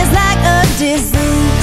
is like a disease.